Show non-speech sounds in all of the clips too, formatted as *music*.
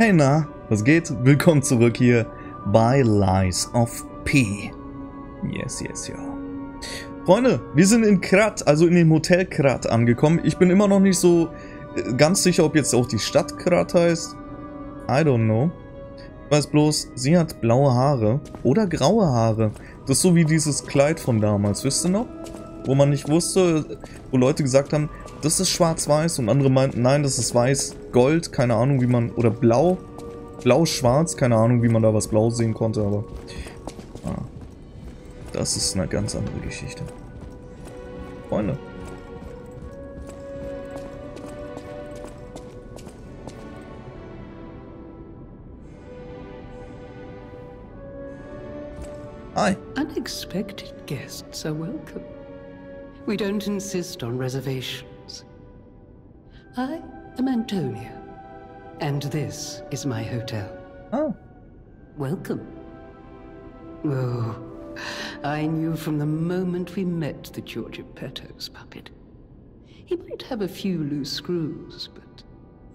Hey na, was geht? Willkommen zurück hier bei Lies of P. Yes, yes, ja. Freunde, wir sind in Krat, also in dem Hotel Krat angekommen. Ich bin immer noch nicht so äh, ganz sicher, ob jetzt auch die Stadt Krat heißt. I don't know. Ich weiß bloß, sie hat blaue Haare oder graue Haare. Das ist so wie dieses Kleid von damals, wisst ihr noch? Wo man nicht wusste, wo Leute gesagt haben, das ist schwarz-weiß und andere meinten, nein, das ist weiß-gold, keine Ahnung wie man, oder blau, blau-schwarz, keine Ahnung wie man da was blau sehen konnte, aber ah, das ist eine ganz andere Geschichte. Freunde. Hi. Unexpected guests are welcome. We don't insist on reservations. I am Antonia, and this is my hotel. Oh. Welcome. Oh, I knew from the moment we met that you're Geppetto's puppet. He might have a few loose screws, but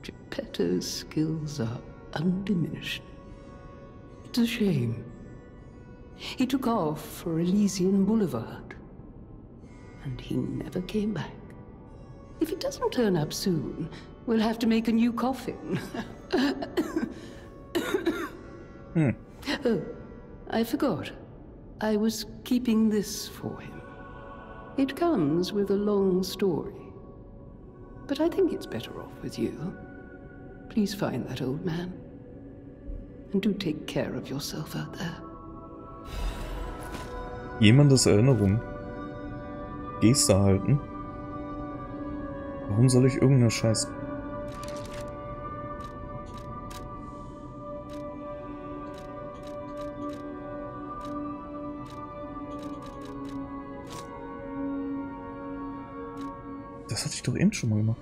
Geppetto's skills are undiminished. It's a shame. He took off for Elysian Boulevard, and he never came back. If he doesn't turn up soon, we'll have to make a new coffin. *laughs* Hmm. Oh, I forgot. I was keeping this for him. It comes with a long story. But I think it's better off with you. Please find that old man. And do take care of yourself out there. Jemandes Erinnerung. Geste halten. Warum soll ich irgendeine Scheiß... Das hatte ich doch eben schon mal gemacht.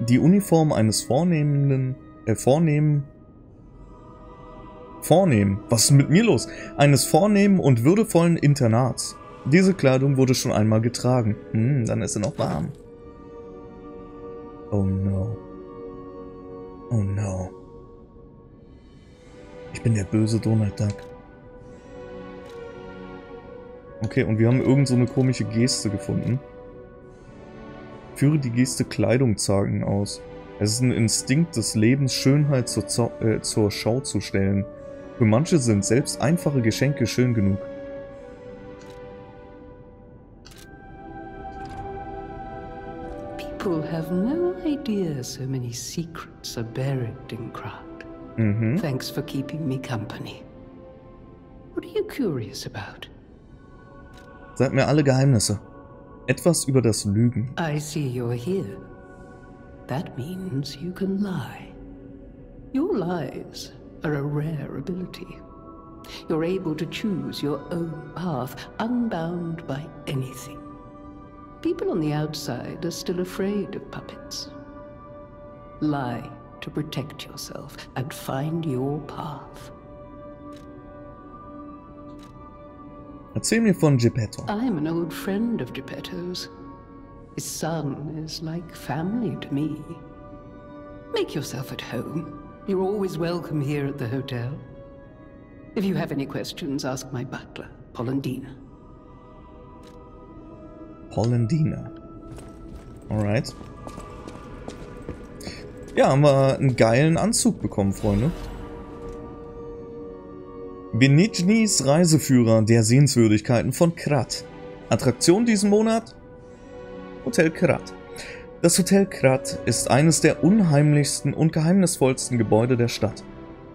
Die Uniform eines vornehmenden, äh, vornehmen, vornehmen, was ist mit mir los? Eines vornehmen und würdevollen Internats. Diese Kleidung wurde schon einmal getragen. Hm, dann ist sie noch warm. Oh no. Oh no. Ich bin der böse Donald Duck. Okay, und wir haben irgend so eine komische Geste gefunden. Führe die Geste Kleidung tragen aus. Es ist ein Instinkt des Lebens, Schönheit zur, Zau äh, zur Schau zu stellen. Für manche sind selbst einfache Geschenke schön genug. People have no idea so many secrets are buried in Krat. Mhm. Thanks for keeping me company. What are you curious about? Sag mir alle Geheimnisse. Etwas über das Lügen. I see you're here. That means you can lie. Your lies are a rare ability. You're able to choose your own path, unbound by anything. People on the outside are still afraid of puppets. Lie to protect yourself and find your path. Erzähl mir von Geppetto. I'm an old friend of Geppetto's. His son is like family to me. Make yourself at home. You're always welcome here at the hotel. If you have any questions, ask my butler, Polendina. Hollandina. Alright. Ja, haben wir einen geilen Anzug bekommen, Freunde. Benijnis Reiseführer der Sehenswürdigkeiten von Krat. Attraktion diesen Monat? Hotel Krat. Das Hotel Krat ist eines der unheimlichsten und geheimnisvollsten Gebäude der Stadt.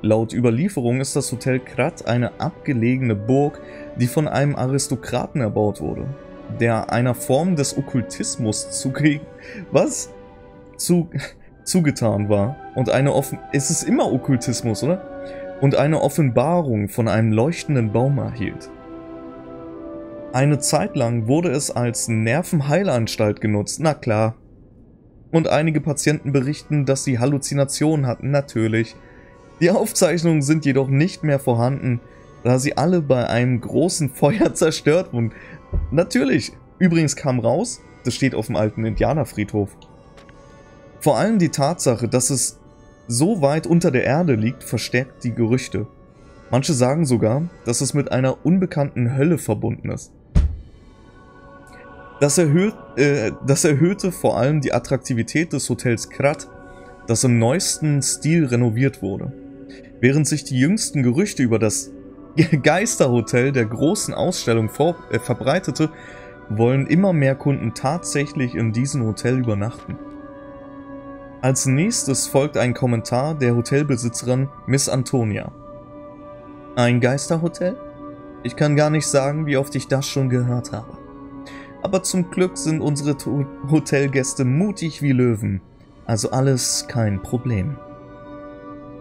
Laut Überlieferung ist das Hotel Krat eine abgelegene Burg, die von einem Aristokraten erbaut wurde, der einer Form des Okkultismus zugegen, was? Zu, *laughs* zugetan war und eine offen, es ist immer Okkultismus, oder? Und eine Offenbarung von einem leuchtenden Baum erhielt. Eine Zeit lang wurde es als Nervenheilanstalt genutzt, na klar. Und einige Patienten berichten, dass sie Halluzinationen hatten, natürlich. Die Aufzeichnungen sind jedoch nicht mehr vorhanden, da sie alle bei einem großen *laughs* Feuer zerstört wurden. Natürlich, übrigens kam raus, das steht auf dem alten Indianerfriedhof. Vor allem die Tatsache, dass es so weit unter der Erde liegt, verstärkt die Gerüchte. Manche sagen sogar, dass es mit einer unbekannten Hölle verbunden ist. Das, erhöht, äh, das erhöhte vor allem die Attraktivität des Hotels Krat, das im neuesten Stil renoviert wurde. Während sich die jüngsten Gerüchte über das Geisterhotel der großen Ausstellung vor, äh, verbreitete, wollen immer mehr Kunden tatsächlich in diesem Hotel übernachten. Als nächstes folgt ein Kommentar der Hotelbesitzerin Miss Antonia. Ein Geisterhotel? Ich kann gar nicht sagen, wie oft ich das schon gehört habe. Aber zum Glück sind unsere Hotelgäste mutig wie Löwen. Also alles kein Problem.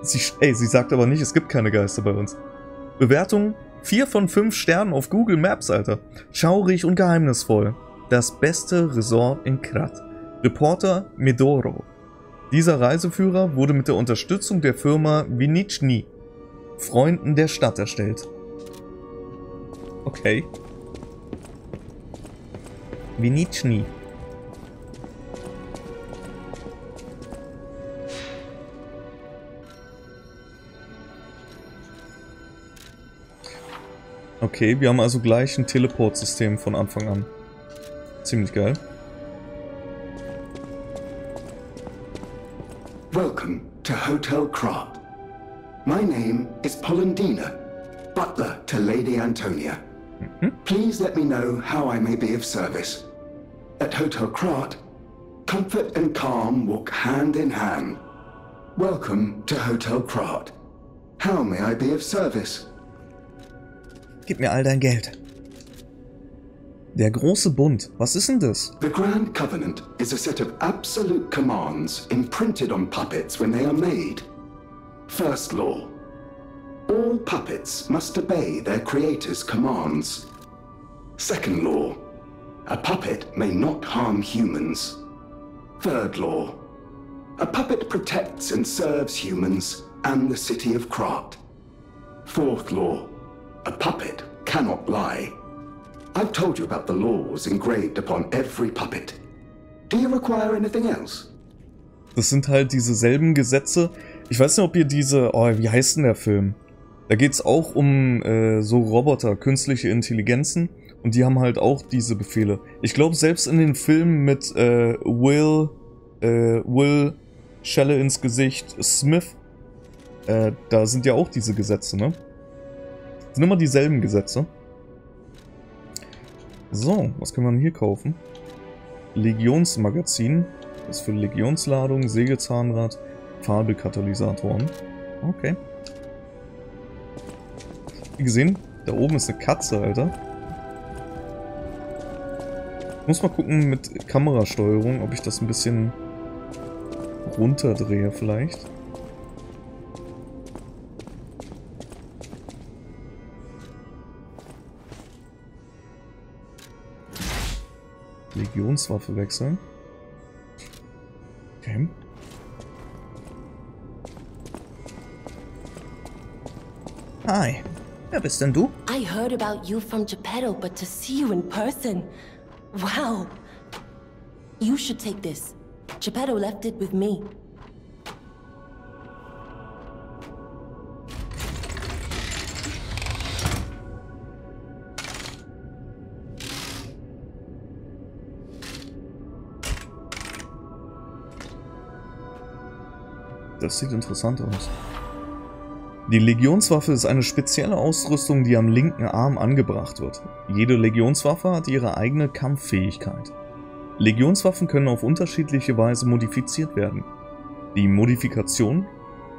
Sie, ey, sie sagt aber nicht, es gibt keine Geister bei uns. Bewertung 4 von 5 Sternen auf Google Maps, Alter. Schaurig und geheimnisvoll. Das beste Resort in Krat. Reporter Medoro. Dieser Reiseführer wurde mit der Unterstützung der Firma Vinichni, Freunden der Stadt, erstellt. Okay. Vinichni. Okay, wir haben also gleich ein Teleportsystem von Anfang an. Ziemlich geil. Welcome to Hotel Krat. My name is Polendina, butler to Lady Antonia. Mm -hmm. Please let me know how I may be of service. At Hotel Krat, comfort and calm walk hand in hand. Welcome to Hotel Krat. How may I be of service? Gib mir all dein Geld. Der große Bund, was ist denn das? The Grand Covenant is a set of absolute commands imprinted on puppets when they are made. First law. All puppets must obey their creator's commands. Second law. A puppet may not harm humans. Third law. A puppet protects and serves humans and the city of Krat. Fourth law. A puppet cannot lie. I've told you about the laws engraved upon every puppet. Do you require anything else? Das sind halt diese selben Gesetze. Ich weiß nicht, ob ihr diese... Oh, wie heißt denn der Film? Da geht es auch um äh, so Roboter, künstliche Intelligenzen. Und die haben halt auch diese Befehle. Ich glaube, selbst in den Filmen mit äh, Will... Äh, Will... Schelle ins Gesicht, Smith. Äh, da sind ja auch diese Gesetze, ne? Sind immer dieselben Gesetze. So, was können wir denn hier kaufen? Legionsmagazin. Das ist für Legionsladung, Sägezahnrad, Fabelkatalysatoren. Okay. Gesehen, da oben ist eine Katze, Alter. Ich muss mal gucken mit Kamerasteuerung, ob ich das ein bisschen runterdrehe vielleicht. Legionswaffe wechseln. Okay. Hi. Wer bist denn du? I heard about you from Geppetto, but to see you in person. Wow. You should take this. Geppetto left it with me. Das sieht interessant aus. Die Legionswaffe ist eine spezielle Ausrüstung, die am linken Arm angebracht wird. Jede Legionswaffe hat ihre eigene Kampffähigkeit. Legionswaffen können auf unterschiedliche Weise modifiziert werden. Die Modifikationen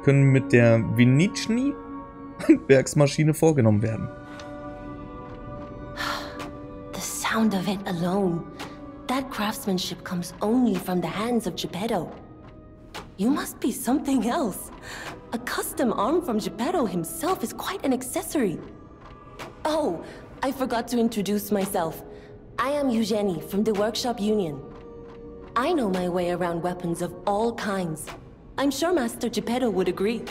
können mit der Vinichni *laughs* Werksmaschine vorgenommen werden. The sound of it alone. That craftsmanship comes only from the hands of Geppetto. You must be something else. A custom arm from Geppetto himself is quite an accessory. Oh, I forgot to introduce myself. I am Eugenie from the Workshop Union. I know my way around weapons of all kinds. I'm sure Master Geppetto would agree.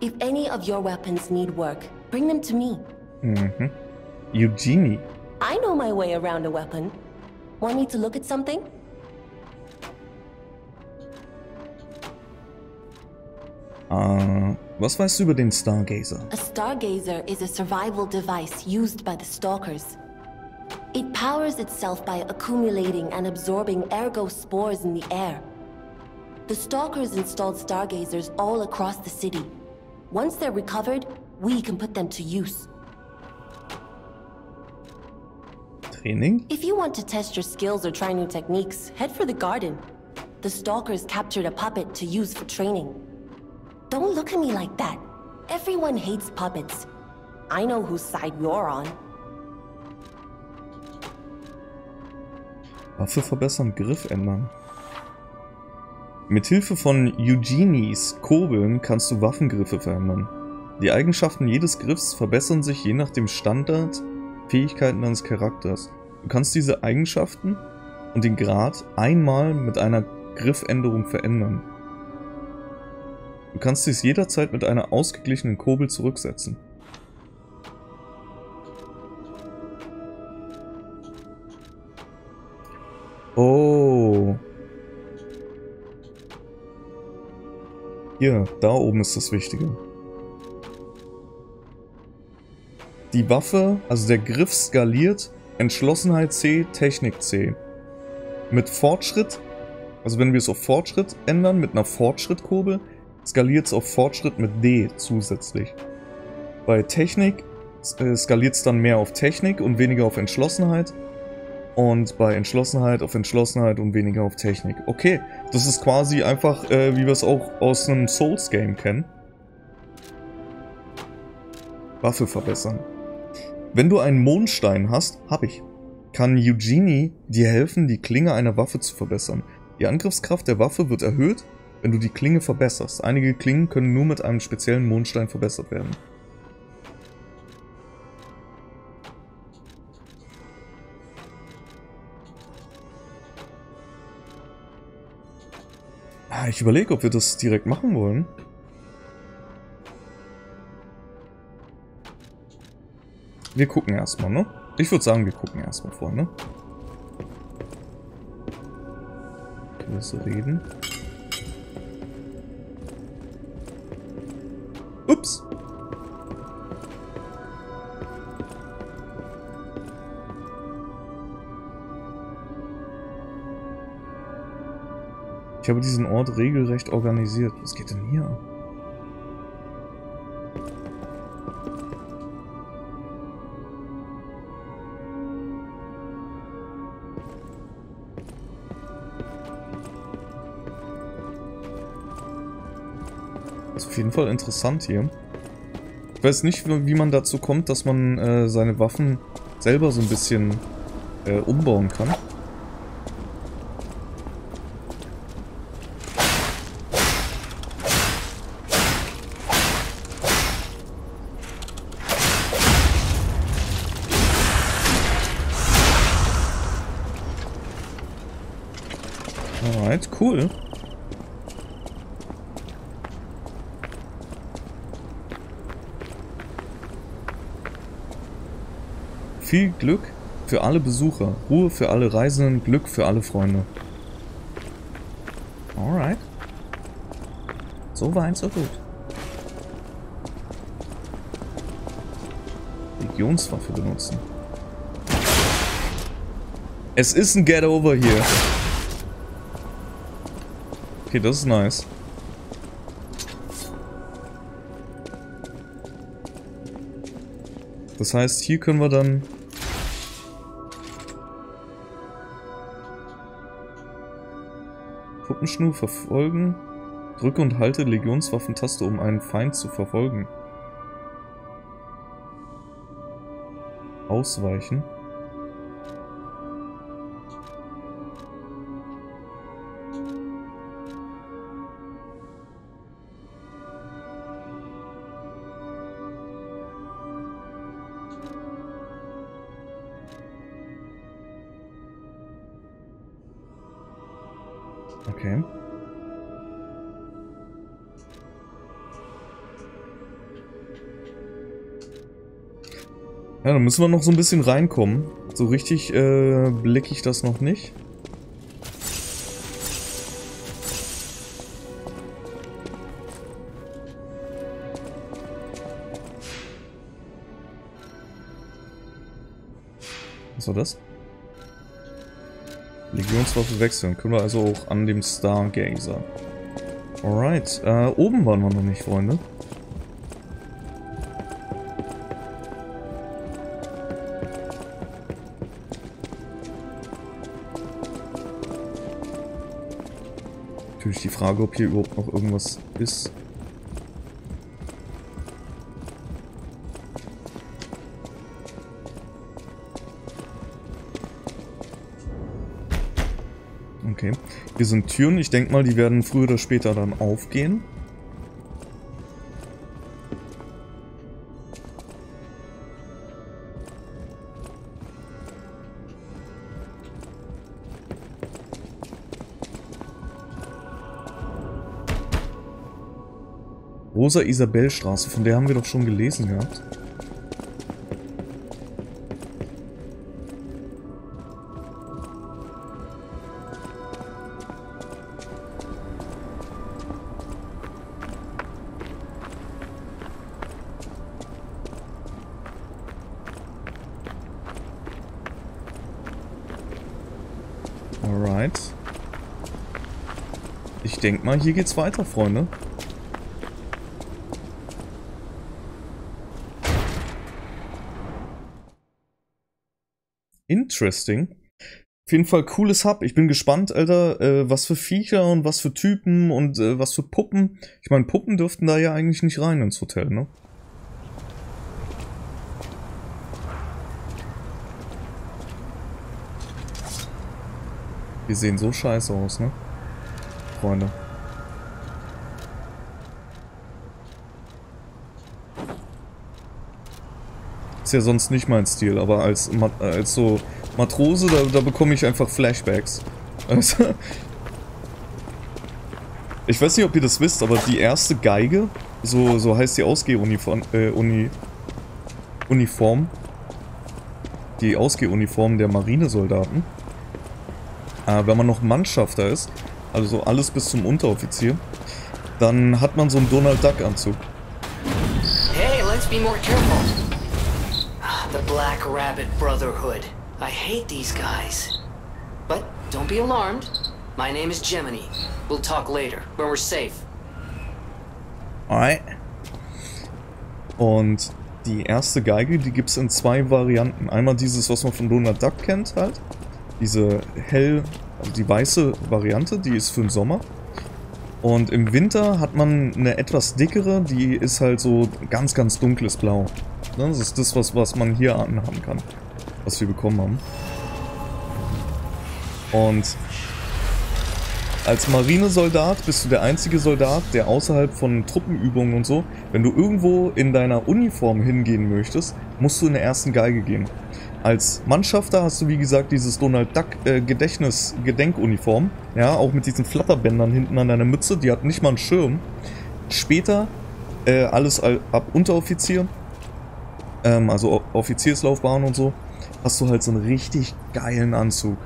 If any of your weapons need work, bring them to me. Mm-hmm. Eugenie. I know my way around a weapon. Want me to look at something? Uh, äh, was weißt du über den Stargazer? A stargazer is a survival device used by the stalkers. It powers itself by accumulating and absorbing ergo spores in the air. The stalkers installed stargazers all across the city. Once they're recovered, we can put them to use. Training? If you want to test your skills or try new techniques, head for the garden. The stalkers captured a puppet to use for training. Don't look at me like that. Everyone hates puppets. I know whose side you're on. Waffe verbessern, Griff ändern. Mithilfe von Eugenies Kurbeln kannst du Waffengriffe verändern. Die Eigenschaften jedes Griffs verbessern sich je nach dem Standard Fähigkeiten deines Charakters. Du kannst diese Eigenschaften und den Grad einmal mit einer Griffänderung verändern. Du kannst dies jederzeit mit einer ausgeglichenen Kurbel zurücksetzen. Oh. Hier, da oben ist das Wichtige. Die Waffe, also der Griff skaliert, Entschlossenheit C, Technik C. Mit Fortschritt, also wenn wir es auf Fortschritt ändern, mit einer Fortschrittkurbel, skaliert es auf Fortschritt mit D zusätzlich. Bei Technik äh, skaliert es dann mehr auf Technik und weniger auf Entschlossenheit. Und bei Entschlossenheit auf Entschlossenheit und weniger auf Technik. Okay, das ist quasi einfach, äh, wie wir es auch aus einem Souls-Game kennen. Waffe verbessern. Wenn du einen Mondstein hast, hab ich, kann Eugenie dir helfen, die Klinge einer Waffe zu verbessern. Die Angriffskraft der Waffe wird erhöht, wenn du die Klinge verbesserst. Einige Klingen können nur mit einem speziellen Mondstein verbessert werden. Ah, Ich überlege, ob wir das direkt machen wollen. Wir gucken erstmal, ne? Ich würde sagen, wir gucken erstmal vor, ne? Größe reden. Habe diesen Ort regelrecht organisiert. Was geht denn hier? Ist auf jeden Fall interessant hier. Ich weiß nicht, wie wie man dazu kommt, dass man äh, seine Waffen selber so ein bisschen äh, umbauen kann. Alright, cool. Viel Glück für alle Besucher, Ruhe für alle Reisenden, Glück für alle Freunde. Alright. So weit, so gut. Legionswaffe benutzen. Es ist ein Get Over hier. Okay, das ist nice. Das heißt, hier können wir dann... Puppenschnur verfolgen. Drücke und halte Legionswaffentaste, um einen Feind zu verfolgen. Ausweichen. Ja, dann müssen wir noch so ein bisschen reinkommen. So richtig äh, blicke ich das noch nicht. Was war das? Legionswaffe wechseln. Können wir also auch an dem Stargazer. Alright. Äh, oben waren wir noch nicht, Freunde. Natürlich die Frage, ob hier überhaupt noch irgendwas ist. Okay. Hier sind Türen. Ich denke mal, die werden früher oder später dann aufgehen. Rosa Isabellstraße, von der haben wir doch schon gelesen gehabt. Alright. Ich denke mal, hier geht's weiter, Freunde. Interesting. Auf jeden Fall cooles Hub. Ich bin gespannt, Alter, äh, was für Viecher und was für Typen und äh, was für Puppen. Ich meine, Puppen dürften da ja eigentlich nicht rein ins Hotel, ne? Die sehen so scheiße aus, ne? Freunde. Ist ja sonst nicht mein Stil, aber als, als so Matrose, da, da bekomme ich einfach Flashbacks. Also, ich weiß nicht, ob ihr das wisst, aber die erste Geige, so, so heißt die Ausgehuniform, äh, Uni, Uniform, die Ausgehuniform der Marinesoldaten, äh, wenn man noch Mannschafter ist, also alles bis zum Unteroffizier, dann hat man so einen Donald Duck Anzug. Hey, let's be more careful. Black Rabbit Brotherhood. I hate these guys. But don't be alarmed. My name is Gemini. We'll talk later, when we're safe. Alright. Und die erste Geige, die gibt es in zwei Varianten. Einmal dieses, was man von Donald Duck kennt halt. Diese hell, also die weiße Variante, die ist für den Sommer. Und im Winter hat man eine etwas dickere, die ist halt so ganz, ganz dunkles Blau. Ne, das ist das, was, was man hier anhaben kann. Was wir bekommen haben. Und als Marinesoldat bist du der einzige Soldat, der außerhalb von Truppenübungen und so, wenn du irgendwo in deiner Uniform hingehen möchtest, musst du in der ersten Geige gehen. Als Mannschafter hast du wie gesagt dieses Donald Duck äh, Gedächtnis Gedenkuniform, ja, auch mit diesen Flatterbändern hinten an deiner Mütze, die hat nicht mal einen Schirm. Später äh, alles ab Unteroffizier ähm, also Offizierslaufbahn und so, hast du halt so einen richtig geilen Anzug.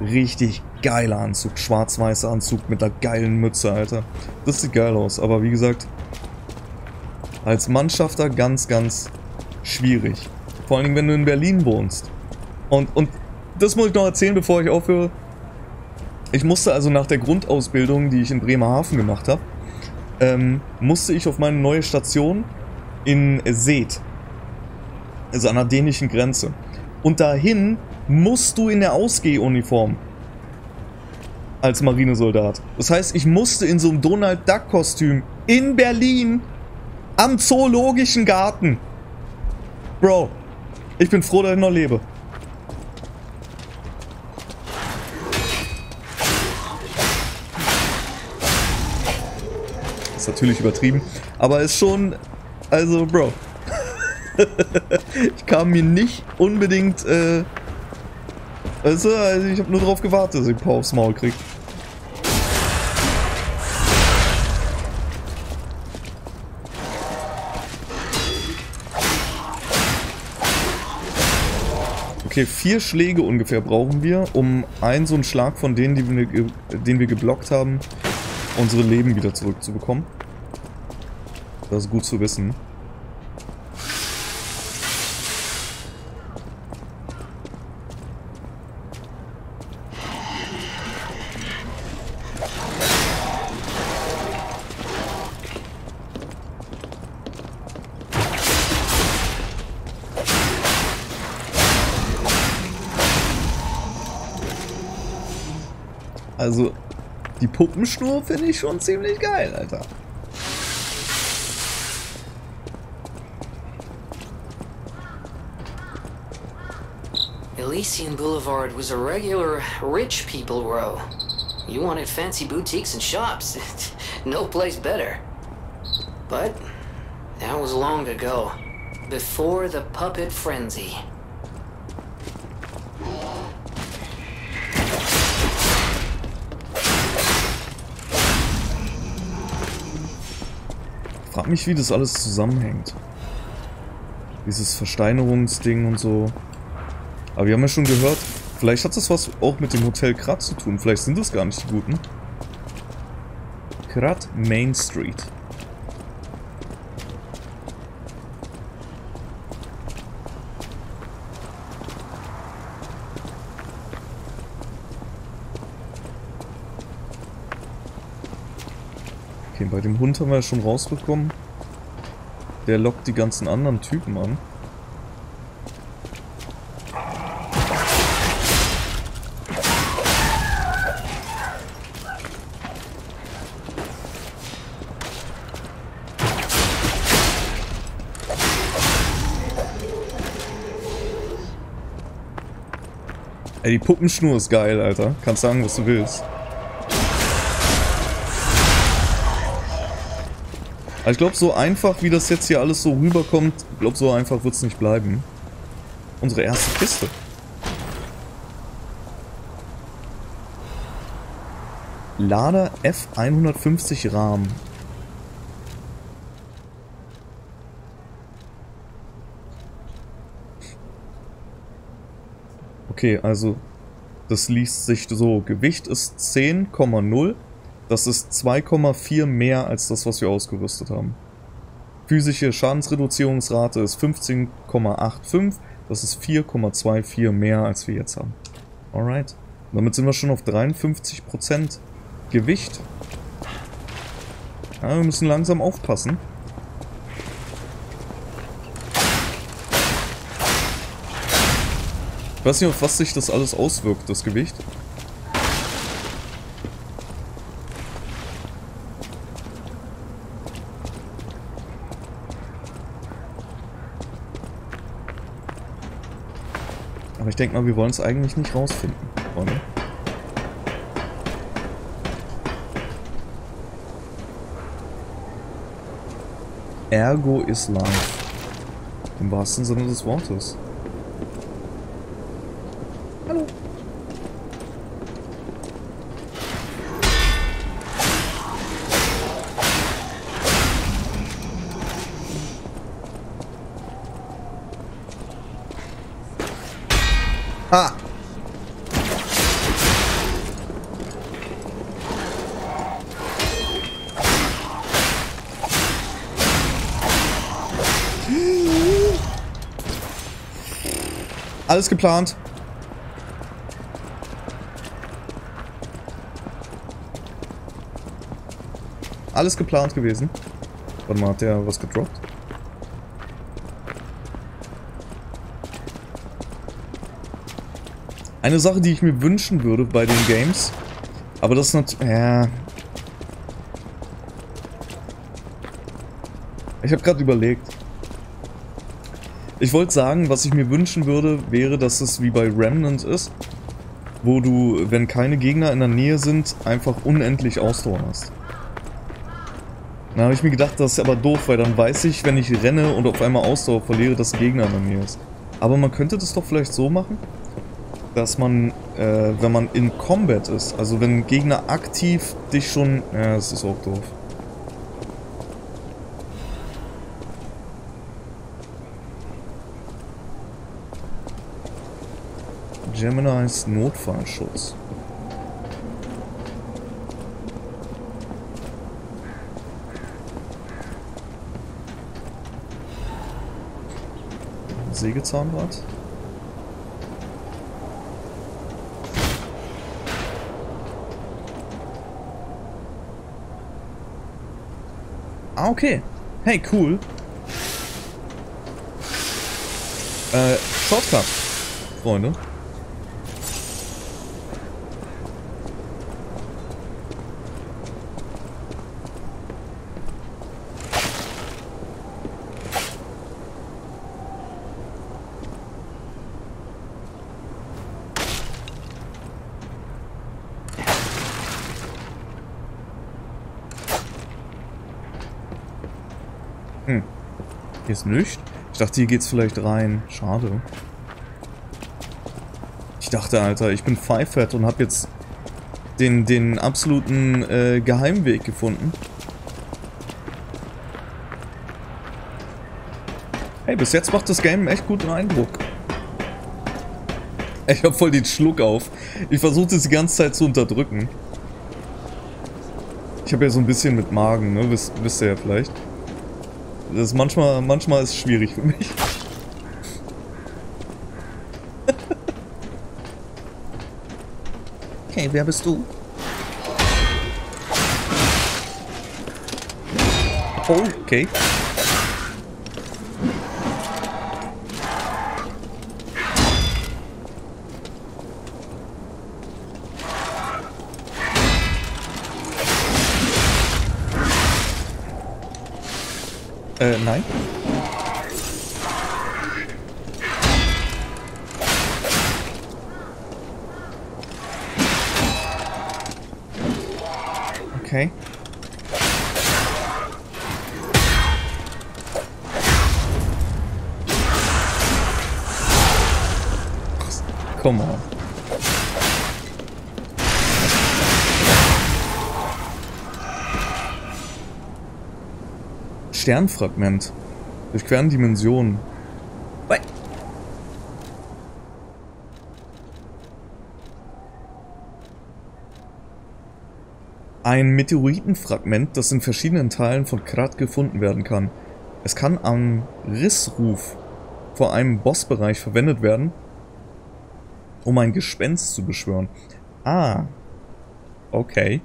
Richtig geiler Anzug, schwarz-weißer Anzug mit einer geilen Mütze, Alter. Das sieht geil aus, aber wie gesagt, als Mannschafter ganz, ganz schwierig. Vor allen Dingen, wenn du in Berlin wohnst. Und, und das muss ich noch erzählen, bevor ich aufhöre. Ich musste also nach der Grundausbildung, die ich in Bremerhaven gemacht habe, ähm, musste ich auf meine neue Station in Seet also an der dänischen Grenze. Und dahin musst du in der Ausgehuniform als Marinesoldat. Das heißt, ich musste in so einem Donald Duck Kostüm in Berlin am Zoologischen Garten. Bro, ich bin froh, dass ich noch lebe. Ist natürlich übertrieben, aber ist schon, also Bro, ich kam mir nicht unbedingt, äh, weißt du, also ich habe nur darauf gewartet, dass ich ein paar aufs Maul krieg. Okay, vier Schläge ungefähr brauchen wir, um einen so einen Schlag von denen, die wir, den wir geblockt haben, unsere Leben wieder zurückzubekommen. Das ist gut zu wissen. Puppenschnur finde ich schon ziemlich geil, Alter. Elysian Boulevard was a regular rich people row. You wanted fancy boutiques and shops. *laughs* no place better. But that was long ago. Before the puppet frenzy. Frag mich, wie das alles zusammenhängt. Dieses Versteinerungsding und so. Aber wir haben ja schon gehört, vielleicht hat das was auch mit dem Hotel Krat zu tun. Vielleicht sind das gar nicht die Guten. Krat Main Street. Okay, bei dem Hund haben wir ja schon rausbekommen. Der lockt die ganzen anderen Typen an. Ey, die Puppenschnur ist geil, Alter. Kannst sagen, was du willst. Aber ich glaube, so einfach, wie das jetzt hier alles so rüberkommt, ich glaube, so einfach wird es nicht bleiben. Unsere erste Kiste. Lader F150 Rahmen. Okay, also das liest sich so. Gewicht ist 10,0. Das ist 2,4 mehr als das, was wir ausgerüstet haben. Physische Schadensreduzierungsrate ist 15,85. Das ist 4,24 mehr als wir jetzt haben. Alright. Damit sind wir schon auf 53% Gewicht. Ja, wir müssen langsam aufpassen. Ich weiß nicht, auf was sich das alles auswirkt, das Gewicht. Denke mal, wir wollen es eigentlich nicht rausfinden, Freunde. Ergo is life. Im wahrsten Sinne des Wortes. Alles geplant. Alles geplant gewesen. Warte mal, hat der was gedroppt? Eine Sache, die ich mir wünschen würde bei den Games, aber das ist natürlich... Ja. Ich habe gerade überlegt. Ich wollte sagen, was ich mir wünschen würde, wäre, dass es wie bei Remnant ist, wo du, wenn keine Gegner in der Nähe sind, einfach unendlich Ausdauer hast. Dann habe ich mir gedacht, das ist aber doof, weil dann weiß ich, wenn ich renne und auf einmal Ausdauer verliere, dass Gegner in der Nähe ist. Aber man könnte das doch vielleicht so machen, dass man, äh, wenn man in Combat ist, also wenn Gegner aktiv dich schon... Ja, das ist auch doof. Geminis Notfallschutz. Sägezahnrad. Ah, okay. Hey, cool. Äh, Shortcut, Freunde. Hm. Hier ist nichts. Ich dachte, hier geht's vielleicht rein. Schade. Ich dachte, Alter, ich bin Pfeifert und hab jetzt den, den absoluten äh, Geheimweg gefunden. Hey, bis jetzt macht das Game echt guten Eindruck. Ich hab voll den Schluck auf. Ich versuche das die ganze Zeit zu unterdrücken. Ich habe ja so ein bisschen mit Magen, ne? Wisst, wisst ihr ja vielleicht. Das ist manchmal, manchmal ist es schwierig für mich. *laughs* okay, wer bist du? Oh, okay. Uh, äh, nein. Okay. Come on. Sternfragment. Durchqueren Dimensionen. Ein Meteoritenfragment, das in verschiedenen Teilen von Krat gefunden werden kann. Es kann am Rissruf vor einem Bossbereich verwendet werden, um ein Gespenst zu beschwören. Ah. Okay.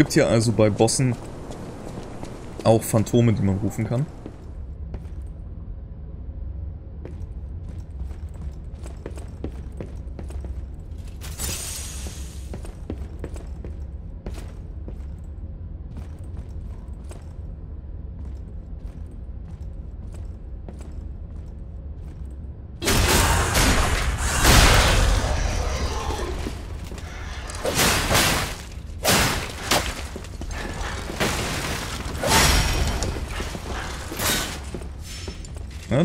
Es gibt hier also bei Bossen auch Phantome, die man rufen kann.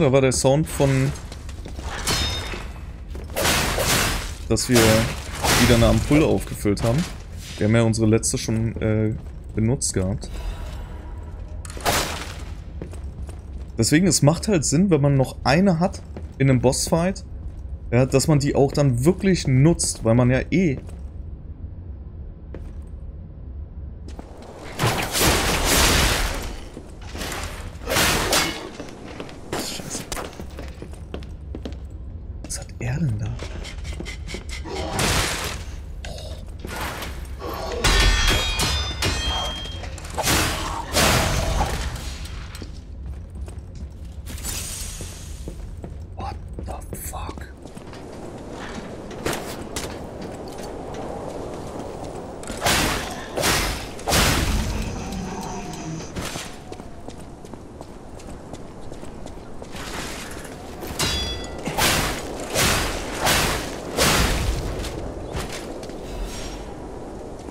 Da war der Sound von... Dass wir wieder eine Ampulle aufgefüllt haben. Wir haben ja unsere letzte schon äh, benutzt gehabt. Deswegen, es macht halt Sinn, wenn man noch eine hat in einem Bossfight, ja, dass man die auch dann wirklich nutzt, weil man ja eh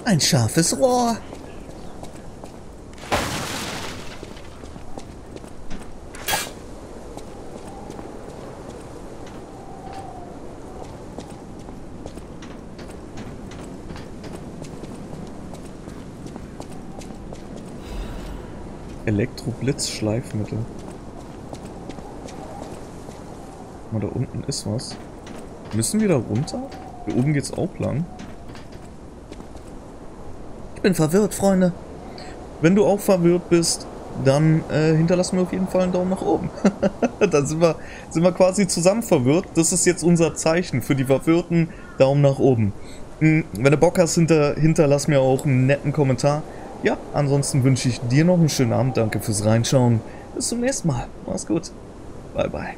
Ein scharfes Rohr. Elektroblitzschleifmittel. Mal da unten ist was. Müssen wir da runter? Hier oben geht's auch lang. Bin verwirrt, Freunde. Wenn du auch verwirrt bist, dann äh, hinterlass mir auf jeden Fall einen Daumen nach oben. *laughs* dann sind wir, sind wir quasi zusammen verwirrt. Das ist jetzt unser Zeichen für die Verwirrten. Daumen nach oben. Hm, wenn du Bock hast, hinter, hinterlass mir auch einen netten Kommentar. Ja, ansonsten wünsche ich dir noch einen schönen Abend. Danke fürs Reinschauen. Bis zum nächsten Mal. Mach's gut. Bye, bye.